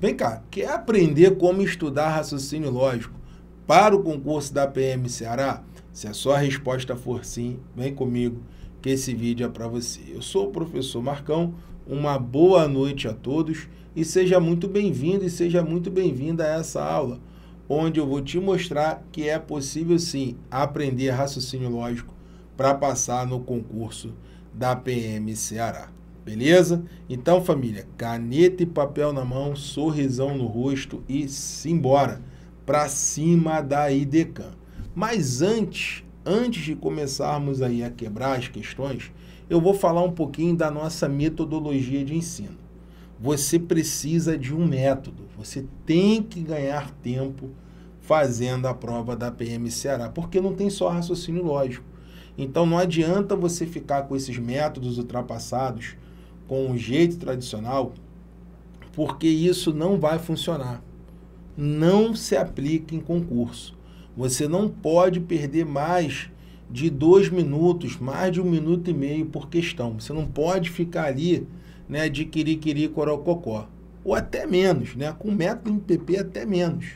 Vem cá, quer aprender como estudar raciocínio lógico para o concurso da PM Ceará? Se a sua resposta for sim, vem comigo que esse vídeo é para você. Eu sou o professor Marcão, uma boa noite a todos e seja muito bem-vindo e seja muito bem-vinda a essa aula, onde eu vou te mostrar que é possível sim aprender raciocínio lógico para passar no concurso da PM Ceará. Beleza? Então, família, caneta e papel na mão, sorrisão no rosto e simbora para cima da IDECAM. Mas antes, antes de começarmos aí a quebrar as questões, eu vou falar um pouquinho da nossa metodologia de ensino. Você precisa de um método, você tem que ganhar tempo fazendo a prova da PM Ceará, porque não tem só raciocínio lógico. Então não adianta você ficar com esses métodos ultrapassados com o jeito tradicional, porque isso não vai funcionar. Não se aplica em concurso. Você não pode perder mais de dois minutos, mais de um minuto e meio por questão. Você não pode ficar ali né, de quiri-quiri corococó. Ou até menos, né? Com método MPP até menos.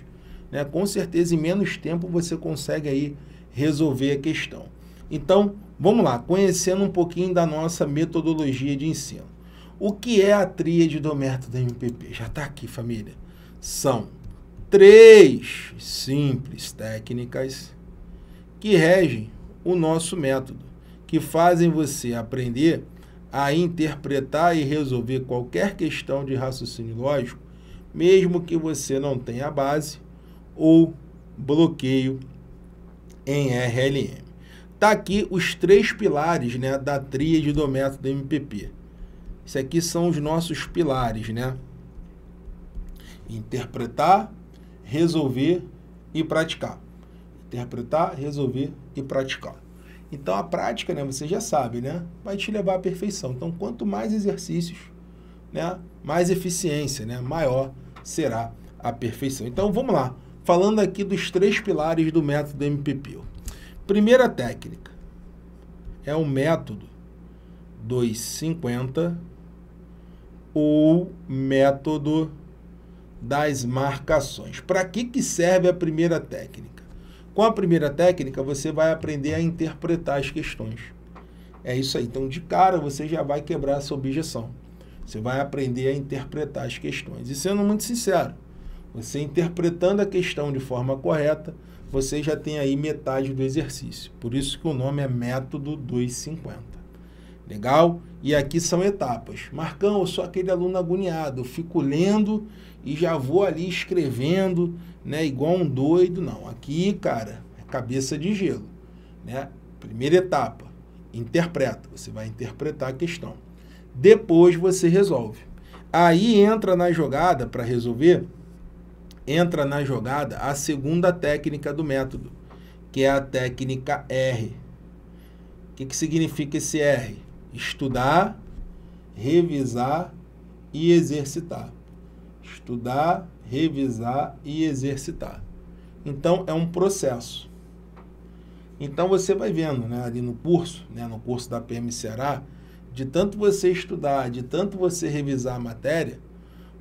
Né? Com certeza em menos tempo você consegue aí resolver a questão. Então, vamos lá, conhecendo um pouquinho da nossa metodologia de ensino. O que é a tríade do método MPP? Já está aqui, família. São três simples técnicas que regem o nosso método, que fazem você aprender a interpretar e resolver qualquer questão de raciocínio lógico, mesmo que você não tenha base ou bloqueio em RLM. Tá aqui os três pilares né, da tríade do método MPP. Isso aqui são os nossos pilares, né? Interpretar, resolver e praticar. Interpretar, resolver e praticar. Então a prática, né, você já sabe, né, vai te levar à perfeição. Então quanto mais exercícios, né, mais eficiência, né, maior será a perfeição. Então vamos lá, falando aqui dos três pilares do método MPP. Primeira técnica é o método 250 o método das marcações. Para que, que serve a primeira técnica? Com a primeira técnica, você vai aprender a interpretar as questões. É isso aí. Então, de cara, você já vai quebrar essa objeção. Você vai aprender a interpretar as questões. E sendo muito sincero, você interpretando a questão de forma correta, você já tem aí metade do exercício. Por isso que o nome é método 250. Legal? E aqui são etapas. Marcão, eu sou aquele aluno agoniado, eu fico lendo e já vou ali escrevendo, né, igual um doido. Não, aqui, cara, é cabeça de gelo, né? Primeira etapa, interpreta. Você vai interpretar a questão. Depois você resolve. Aí entra na jogada para resolver, entra na jogada a segunda técnica do método, que é a técnica R. O que, que significa esse R? Estudar, revisar e exercitar. Estudar, revisar e exercitar. Então é um processo. Então você vai vendo, né, ali no curso, né, no curso da PM Ceará, de tanto você estudar, de tanto você revisar a matéria,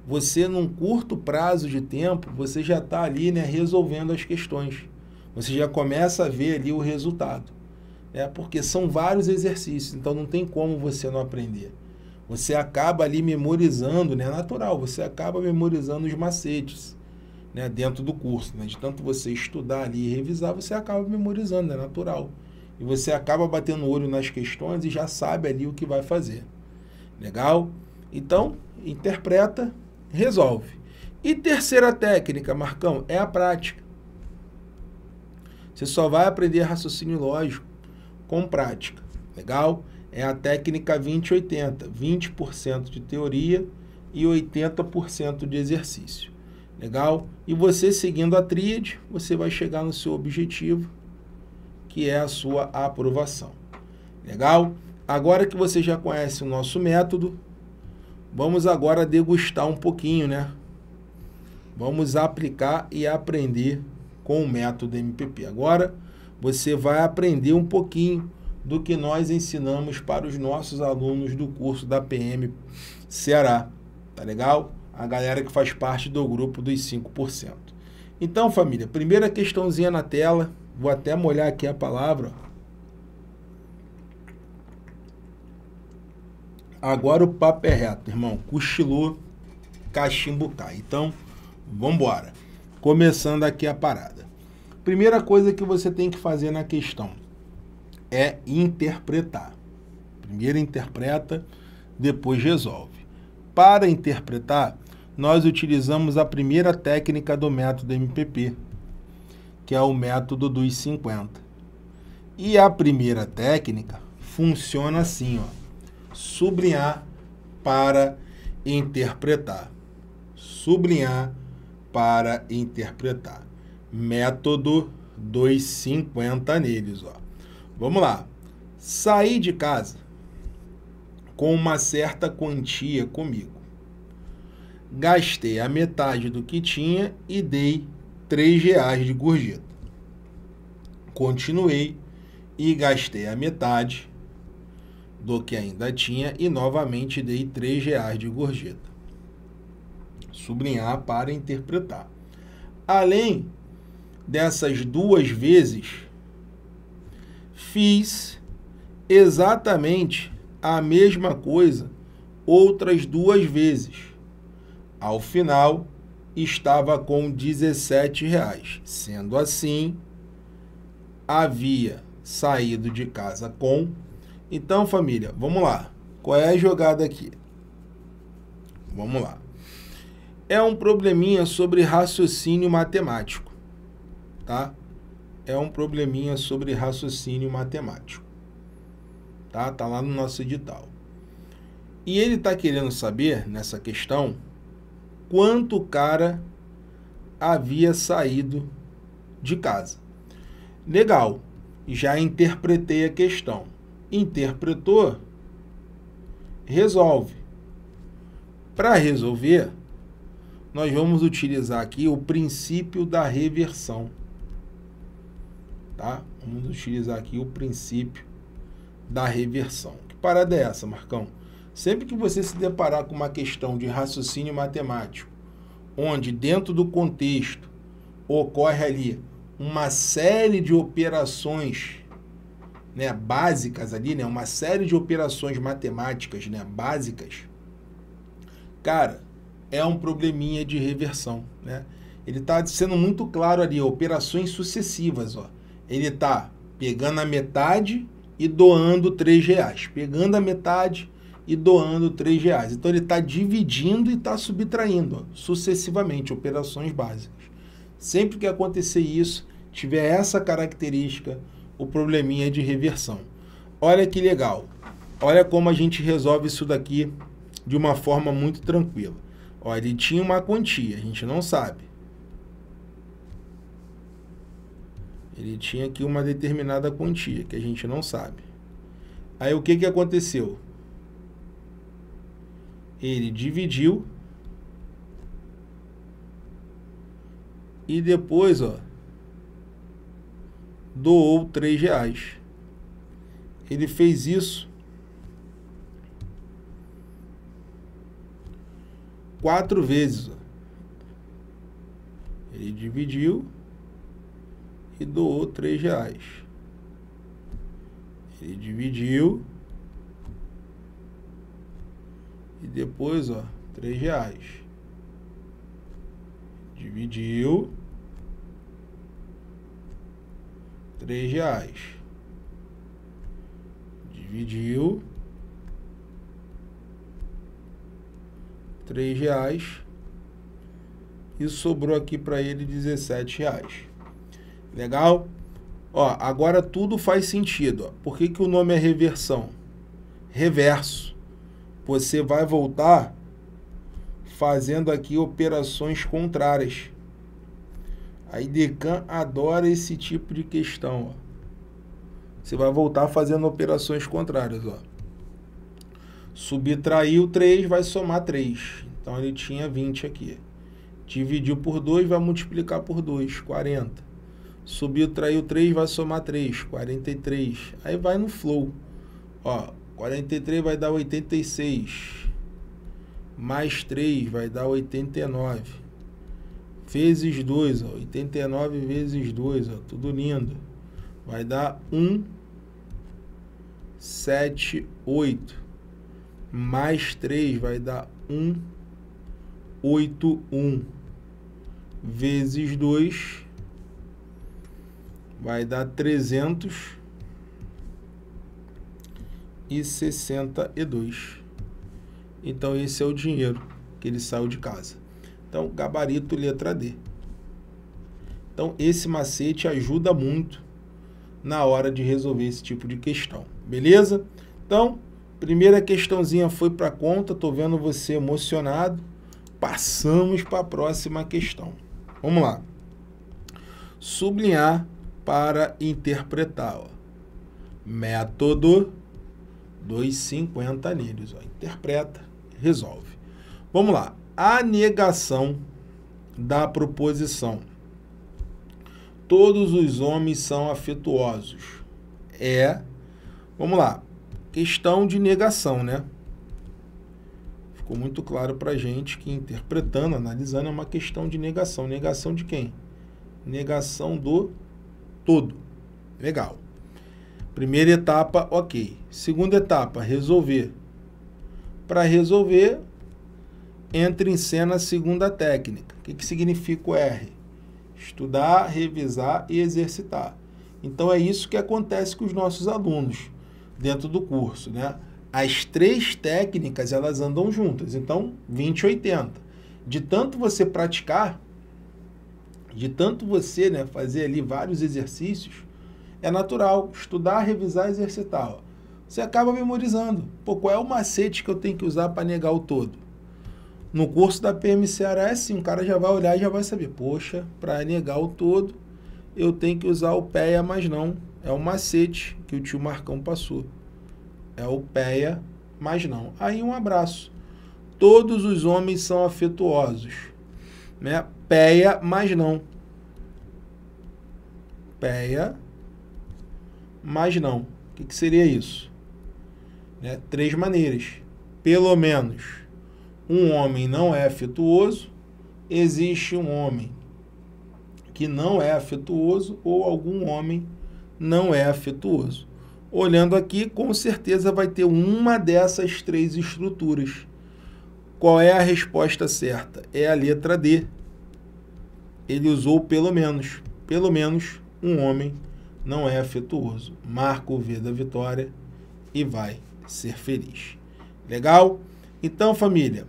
você num curto prazo de tempo, você já está ali, né, resolvendo as questões. Você já começa a ver ali o resultado é porque são vários exercícios, então não tem como você não aprender. Você acaba ali memorizando, né? É natural, você acaba memorizando os macetes né? dentro do curso. Né? De tanto você estudar ali e revisar, você acaba memorizando, é né? natural. E você acaba batendo o olho nas questões e já sabe ali o que vai fazer. Legal? Então, interpreta, resolve. E terceira técnica, Marcão, é a prática. Você só vai aprender raciocínio lógico com prática. Legal? É a técnica 20-80, 20%, de teoria e 80% de exercício. Legal? E você seguindo a tríade, você vai chegar no seu objetivo, que é a sua aprovação. Legal? Agora que você já conhece o nosso método, vamos agora degustar um pouquinho, né? Vamos aplicar e aprender com o método MPP. Agora, você vai aprender um pouquinho do que nós ensinamos para os nossos alunos do curso da PM Ceará. Tá legal? a galera que faz parte do grupo dos 5%. Então, família, primeira questãozinha na tela, vou até molhar aqui a palavra. Agora o papo é reto, irmão. Cochilou, cachimbo cai. Então, vamos embora. Começando aqui a parada. Primeira coisa que você tem que fazer na questão é interpretar. Primeiro interpreta, depois resolve. Para interpretar, nós utilizamos a primeira técnica do método MPP, que é o método dos 50. E a primeira técnica funciona assim, ó. Sublinhar para interpretar. Sublinhar para interpretar. Método 250 neles, ó. Vamos lá. Saí de casa com uma certa quantia comigo. Gastei a metade do que tinha e dei três reais de gorjeta. Continuei e gastei a metade do que ainda tinha e novamente dei três reais de gorjeta. Sublinhar para interpretar. Além dessas duas vezes, fiz exatamente a mesma coisa outras duas vezes. Ao final, estava com 17 reais. Sendo assim, havia saído de casa com. Então, família, vamos lá. Qual é a jogada aqui? Vamos lá. É um probleminha sobre raciocínio matemático, tá? É um probleminha sobre raciocínio matemático. Tá? Tá lá no nosso edital. E ele está querendo saber, nessa questão, quanto o cara havia saído de casa. Legal, já interpretei a questão. Interpretou, resolve. Para resolver, nós vamos utilizar aqui o princípio da reversão. Tá? Vamos utilizar aqui o princípio da reversão. Que parada é essa, Marcão? Sempre que você se deparar com uma questão de raciocínio matemático, onde dentro do contexto ocorre ali uma série de operações né, básicas ali, né, uma série de operações matemáticas né, básicas, cara, é um probleminha de reversão. Né? Ele está sendo muito claro ali, operações sucessivas. Ó. Ele está pegando a metade e doando três reais. Pegando a metade e doando três reais. Então ele está dividindo e está subtraindo sucessivamente operações básicas. Sempre que acontecer isso, tiver essa característica, o probleminha é de reversão. Olha que legal. Olha como a gente resolve isso daqui de uma forma muito tranquila. Ele tinha uma quantia, a gente não sabe. Ele tinha aqui uma determinada quantia, que a gente não sabe. Aí o que, que aconteceu? ele dividiu e depois, ó, doou três reais. Ele fez isso quatro vezes. Ó. Ele dividiu e doou três reais. Ele dividiu e depois, ó, três reais. Dividiu. Três reais. Dividiu. Três reais. E sobrou aqui para ele 17 reais. Legal? Ó, agora tudo faz sentido. Ó. Por que, que o nome é reversão? Reverso você vai voltar fazendo aqui operações contrárias. A IDECAN adora esse tipo de questão. Ó. Você vai voltar fazendo operações contrárias. Ó. Subtraiu 3, vai somar 3. Então ele tinha 20 aqui. Dividiu por 2, vai multiplicar por 2, 40. Subtraiu 3, vai somar 3, 43. Aí vai no flow. Ó, 43 vai dar 86. mais 3 vai dar 89. Vezes 2, ó, 89 vezes 2, ó, tudo lindo. Vai dar 1, 7, 8. Mais 3 vai dar 1, 8, 1. Vezes 2 vai dar 362. Então, esse é o dinheiro que ele saiu de casa. Então, gabarito letra D. Então, esse macete ajuda muito na hora de resolver esse tipo de questão. Beleza? Então, primeira questãozinha foi para conta. Tô vendo você emocionado. Passamos para a próxima questão. Vamos lá. Sublinhar para interpretar. Ó. Método 250 neles. Ó. Interpreta resolve. Vamos lá. A negação da proposição. Todos os homens são afetuosos. É, vamos lá, questão de negação, né? Ficou muito claro para gente que interpretando, analisando, é uma questão de negação. Negação de quem? Negação do todo. Legal. Primeira etapa, ok. Segunda etapa, resolver. Para resolver, entra em cena a segunda técnica. O que, que significa o R? Estudar, revisar e exercitar. Então é isso que acontece com os nossos alunos dentro do curso, né? As três técnicas, elas andam juntas. Então, 20 80. De tanto você praticar, de tanto você, né, fazer ali vários exercícios, é natural estudar, revisar, exercitar. Ó você acaba memorizando. Pô, qual é o macete que eu tenho que usar para negar o todo? No curso da PMCRA é assim, o cara já vai olhar e já vai saber, poxa, para negar o todo, eu tenho que usar o PEA, mas não. É o macete que o tio Marcão passou. É o PEA, mas não. Aí um abraço. Todos os homens são afetuosos. Né? PEA, mas não. PEA, mas não. O que, que seria isso? Né? Três maneiras. Pelo menos um homem não é afetuoso, existe um homem que não é afetuoso ou algum homem não é afetuoso. Olhando aqui, com certeza vai ter uma dessas três estruturas. Qual é a resposta certa? É a letra D. Ele usou pelo menos. Pelo menos um homem não é afetuoso. Marca o V da vitória e vai ser feliz. Legal? Então, família,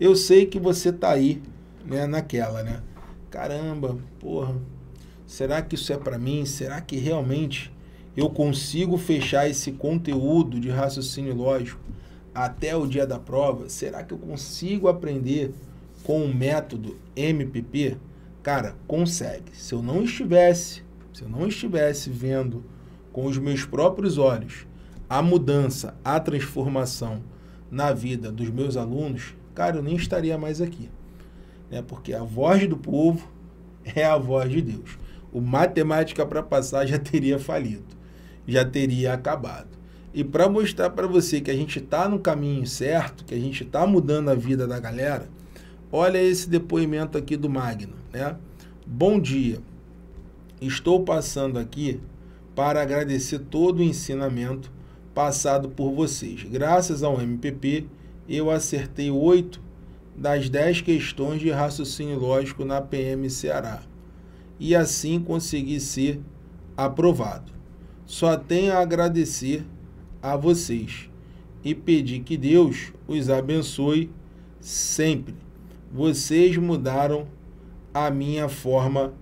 eu sei que você está aí, né, naquela, né? Caramba, porra, será que isso é para mim? Será que realmente eu consigo fechar esse conteúdo de raciocínio lógico até o dia da prova? Será que eu consigo aprender com o método MPP? Cara, consegue. Se eu não estivesse, se eu não estivesse vendo com os meus próprios olhos a mudança, a transformação na vida dos meus alunos, cara, eu nem estaria mais aqui. Né? Porque a voz do povo é a voz de Deus. O matemática para passar já teria falido, já teria acabado. E para mostrar para você que a gente está no caminho certo, que a gente está mudando a vida da galera, olha esse depoimento aqui do Magno. Né? Bom dia, estou passando aqui para agradecer todo o ensinamento passado por vocês. Graças ao MPP, eu acertei oito das dez questões de raciocínio lógico na PM Ceará e assim consegui ser aprovado. Só tenho a agradecer a vocês e pedir que Deus os abençoe sempre. Vocês mudaram a minha forma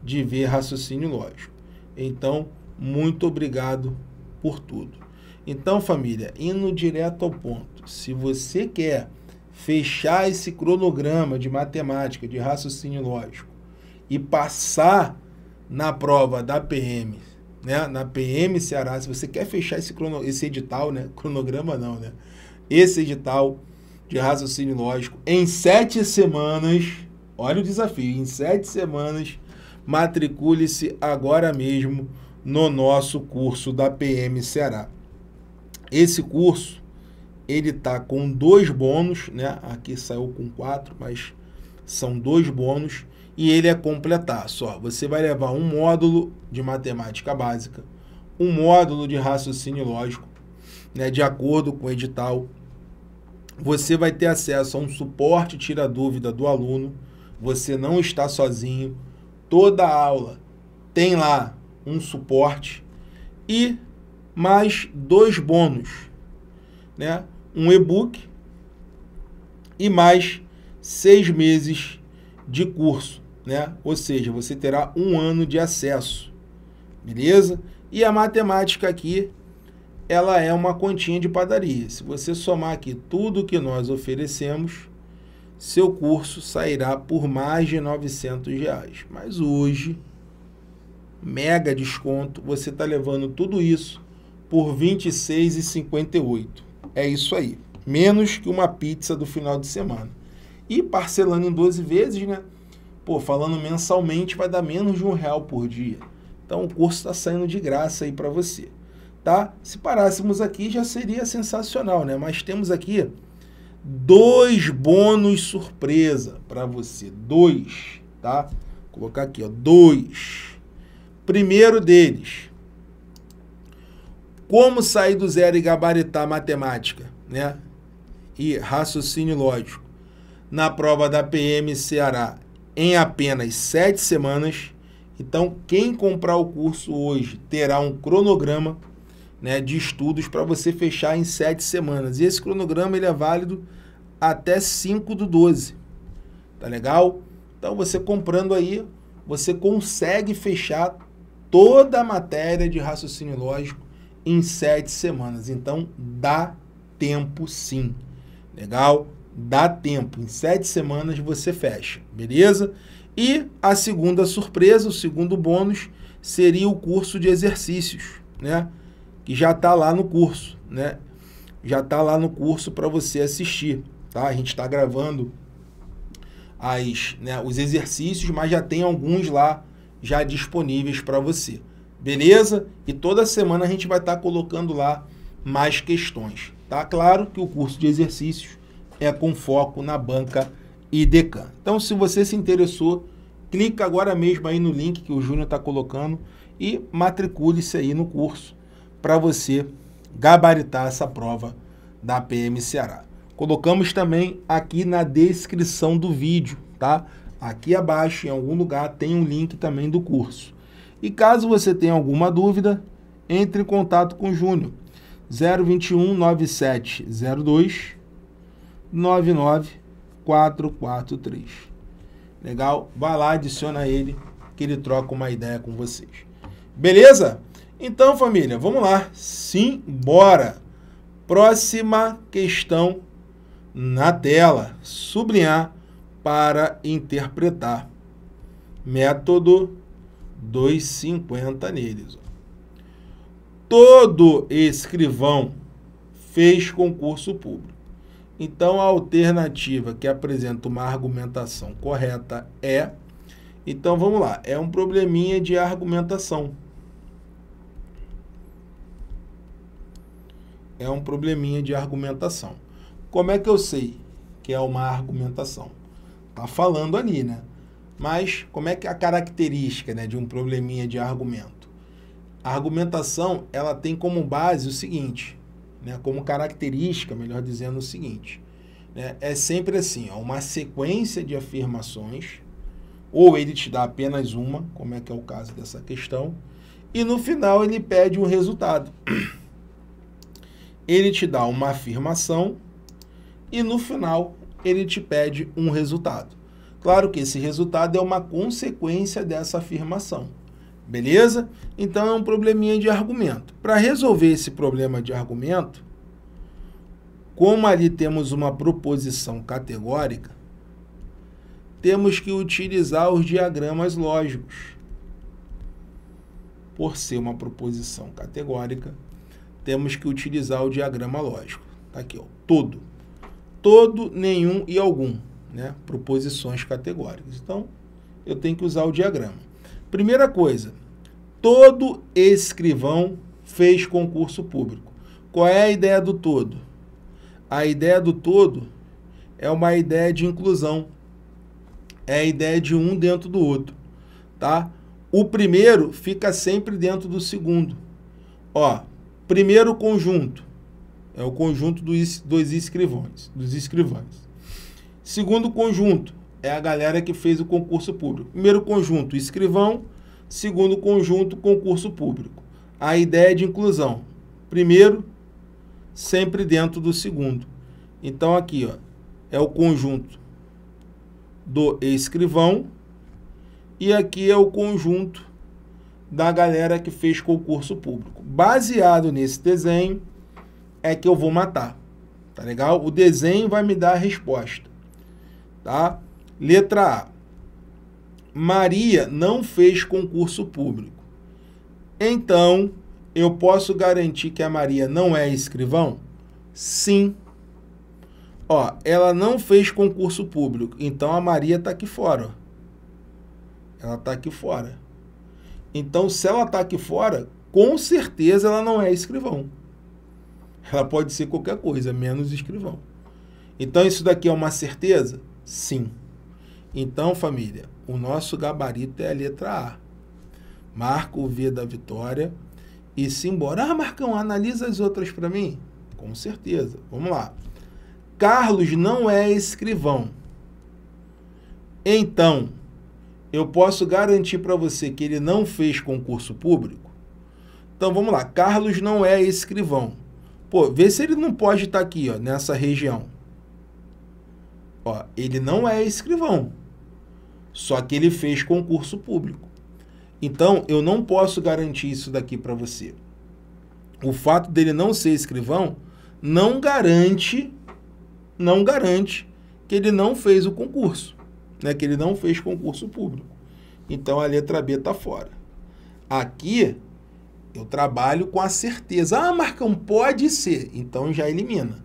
de ver raciocínio lógico. Então, muito obrigado por tudo. Então, família, indo direto ao ponto, se você quer fechar esse cronograma de matemática, de raciocínio lógico e passar na prova da PM, né, na PM Ceará, se você quer fechar esse, crono, esse edital, né, cronograma não, né, esse edital de raciocínio lógico em sete semanas, olha o desafio, em sete semanas, matricule-se agora mesmo no nosso curso da PM Ceará. Esse curso ele tá com dois bônus, né? Aqui saiu com quatro, mas são dois bônus e ele é completar. Só você vai levar um módulo de matemática básica, um módulo de raciocínio lógico, né? De acordo com o edital. Você vai ter acesso a um suporte tira dúvida do aluno. Você não está sozinho. Toda aula tem lá um suporte e mais dois bônus, né? Um e-book e mais seis meses de curso, né? Ou seja, você terá um ano de acesso, beleza? E a matemática aqui, ela é uma continha de padaria. Se você somar aqui tudo que nós oferecemos, seu curso sairá por mais de 900 reais. Mas hoje, mega desconto, você está levando tudo isso por R$ 26,58. É isso aí. Menos que uma pizza do final de semana. E parcelando em 12 vezes, né? Pô, falando mensalmente, vai dar menos de um real por dia. Então o curso está saindo de graça aí para você. Tá? Se parássemos aqui já seria sensacional, né? Mas temos aqui dois bônus surpresa para você. Dois, tá? Vou colocar aqui, ó, dois. Primeiro deles, como sair do zero e gabaritar matemática, né? E raciocínio lógico na prova da PM Ceará em apenas sete semanas. Então, quem comprar o curso hoje terá um cronograma né, de estudos para você fechar em sete semanas. E esse cronograma ele é válido até 5 do 12. Tá legal? Então, você comprando aí, você consegue fechar toda a matéria de raciocínio lógico em sete semanas. Então, dá tempo sim. Legal? Dá tempo. Em sete semanas você fecha. Beleza? E a segunda surpresa, o segundo bônus, seria o curso de exercícios, né? Que já está lá no curso, né? Já está lá no curso para você assistir, tá? A gente está gravando as, né, os exercícios, mas já tem alguns lá já disponíveis para você. Beleza? E toda semana a gente vai estar tá colocando lá mais questões. Tá claro que o curso de exercícios é com foco na banca IDECAN. Então, se você se interessou, clica agora mesmo aí no link que o Júnior está colocando e matricule-se aí no curso para você gabaritar essa prova da PM Ceará. Colocamos também aqui na descrição do vídeo, tá? Aqui abaixo, em algum lugar, tem um link também do curso. E caso você tenha alguma dúvida, entre em contato com o Júnior. 021 9702 99443. Legal? Vai lá, adiciona ele, que ele troca uma ideia com vocês. Beleza? Então, família, vamos lá. Sim, bora. Próxima questão na tela. Sublinhar para interpretar. Método 250 neles. Todo escrivão fez concurso público. Então, a alternativa que apresenta uma argumentação correta é. Então, vamos lá. É um probleminha de argumentação. É um probleminha de argumentação. Como é que eu sei que é uma argumentação? Tá falando ali, né? Mas como é que é a característica né, de um probleminha de argumento? A argumentação ela tem como base o seguinte, né, como característica, melhor dizendo, o seguinte. Né, é sempre assim, ó, uma sequência de afirmações, ou ele te dá apenas uma, como é que é o caso dessa questão, e no final ele pede um resultado. Ele te dá uma afirmação e no final ele te pede um resultado. Claro que esse resultado é uma consequência dessa afirmação. Beleza? Então é um probleminha de argumento. Para resolver esse problema de argumento, como ali temos uma proposição categórica, temos que utilizar os diagramas lógicos. Por ser uma proposição categórica, temos que utilizar o diagrama lógico. Tá aqui, ó, todo todo, nenhum e algum, né? Proposições categóricas. Então, eu tenho que usar o diagrama. Primeira coisa, todo escrivão fez concurso público. Qual é a ideia do todo? A ideia do todo é uma ideia de inclusão. É a ideia de um dentro do outro, tá? O primeiro fica sempre dentro do segundo. Ó, primeiro conjunto é o conjunto dos, dos escrivães, dos escrivães. Segundo conjunto é a galera que fez o concurso público. Primeiro conjunto, escrivão. Segundo conjunto, concurso público. A ideia de inclusão. Primeiro, sempre dentro do segundo. Então, aqui, ó, é o conjunto do escrivão e aqui é o conjunto da galera que fez concurso público. Baseado nesse desenho, é que eu vou matar. Tá legal? O desenho vai me dar a resposta. Tá? Letra A. Maria não fez concurso público. Então, eu posso garantir que a Maria não é escrivão? Sim. Ó, ela não fez concurso público, então a Maria está aqui fora. Ela está aqui fora. Então, se ela está aqui fora, com certeza ela não é escrivão. Ela pode ser qualquer coisa, menos escrivão. Então, isso daqui é uma certeza? Sim. Então, família, o nosso gabarito é a letra A. Marca o V da vitória e se embora. Ah, Marcão, analisa as outras para mim? Com certeza. Vamos lá. Carlos não é escrivão. Então, eu posso garantir para você que ele não fez concurso público? Então, vamos lá. Carlos não é escrivão. Pô, vê se ele não pode estar tá aqui, ó, nessa região. Ó, ele não é escrivão. Só que ele fez concurso público. Então, eu não posso garantir isso daqui para você. O fato dele não ser escrivão não garante não garante que ele não fez o concurso, né? Que ele não fez concurso público. Então a letra B está fora. Aqui eu trabalho com a certeza. Ah, Marcão, pode ser. Então já elimina.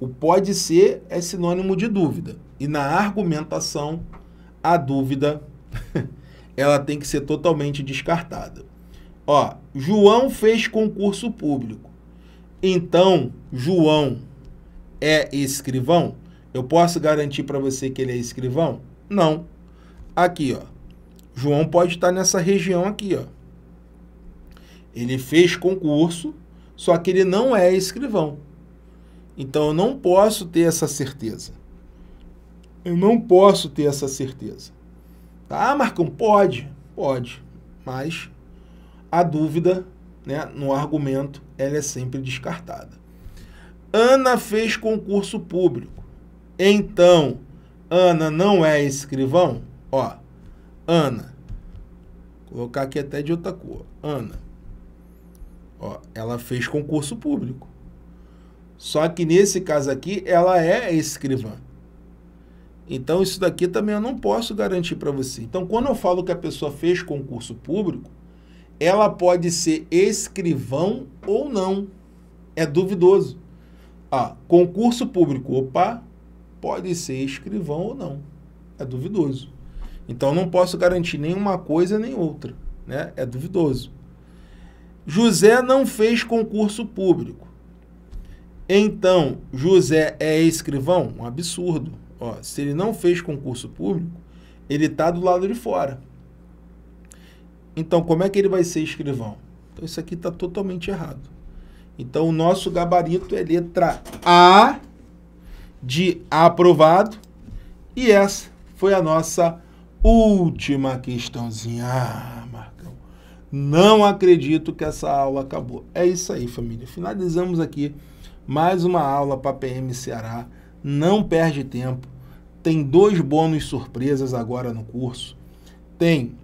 O pode ser é sinônimo de dúvida. E na argumentação a dúvida ela tem que ser totalmente descartada. Ó, João fez concurso público. Então, João é escrivão? Eu posso garantir para você que ele é escrivão? Não. Aqui, ó. João pode estar nessa região aqui, ó. Ele fez concurso, só que ele não é escrivão. Então eu não posso ter essa certeza. Eu não posso ter essa certeza. Tá, Marcão? Pode, pode. Mas a dúvida, né, no argumento, ela é sempre descartada. Ana fez concurso público. Então, Ana não é escrivão? Ó, Ana. Vou colocar aqui até de outra cor. Ana. Ó, ela fez concurso público. Só que nesse caso aqui, ela é escrivã. Então, isso daqui também eu não posso garantir para você. Então, quando eu falo que a pessoa fez concurso público, ela pode ser escrivão ou não. É duvidoso. Ah, concurso público, opa, pode ser escrivão ou não. É duvidoso. Então, não posso garantir nenhuma coisa nem outra. Né? É duvidoso. José não fez concurso público. Então, José é escrivão? Um absurdo. Ó, se ele não fez concurso público, ele está do lado de fora. Então, como é que ele vai ser escrivão? Então, isso aqui está totalmente errado. Então, o nosso gabarito é letra A de aprovado. E essa foi a nossa última questãozinha. Ah, Marcão, não acredito que essa aula acabou. É isso aí, família. Finalizamos aqui mais uma aula para PM Ceará. Não perde tempo. Tem dois bônus surpresas agora no curso. Tem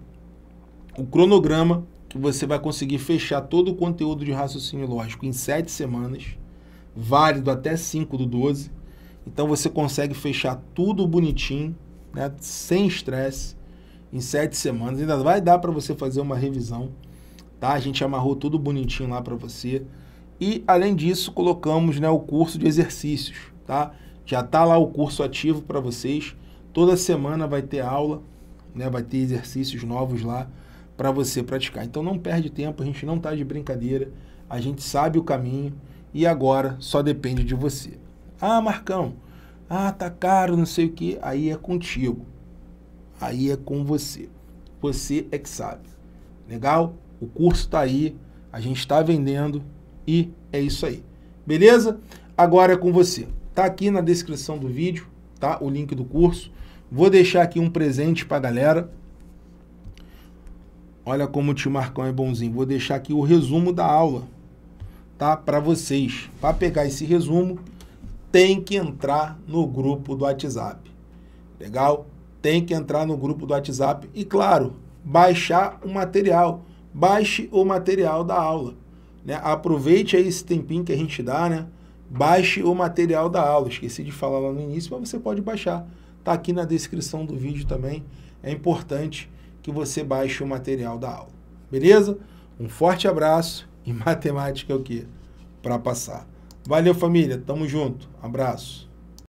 o cronograma, que você vai conseguir fechar todo o conteúdo de raciocínio lógico em sete semanas, válido até 5 do 12. Então você consegue fechar tudo bonitinho, né, sem estresse, em sete semanas. Ainda vai dar para você fazer uma revisão. Tá? A gente amarrou tudo bonitinho lá para você. E, além disso, colocamos né, o curso de exercícios. Tá? Já está lá o curso ativo para vocês. Toda semana vai ter aula, né? vai ter exercícios novos lá para você praticar. Então não perde tempo, a gente não está de brincadeira, a gente sabe o caminho e agora só depende de você. Ah, Marcão, ah, tá caro, não sei o que. Aí é contigo. Aí é com você. Você é que sabe. Legal? O curso está aí, a gente está vendendo e é isso aí. Beleza? Agora é com você. Tá aqui na descrição do vídeo, tá? O link do curso. Vou deixar aqui um presente para a galera. Olha como o tio Marcão é bonzinho. Vou deixar aqui o resumo da aula, tá? Para vocês. Para pegar esse resumo, tem que entrar no grupo do WhatsApp. Legal? Tem que entrar no grupo do WhatsApp e, claro, baixar o material. Baixe o material da aula. Né? Aproveite aí esse tempinho que a gente dá, né? Baixe o material da aula. Esqueci de falar lá no início, mas você pode baixar. Está aqui na descrição do vídeo também. É importante que você baixe o material da aula. Beleza? Um forte abraço e matemática é o quê? Para passar. Valeu, família. Tamo junto. Abraço.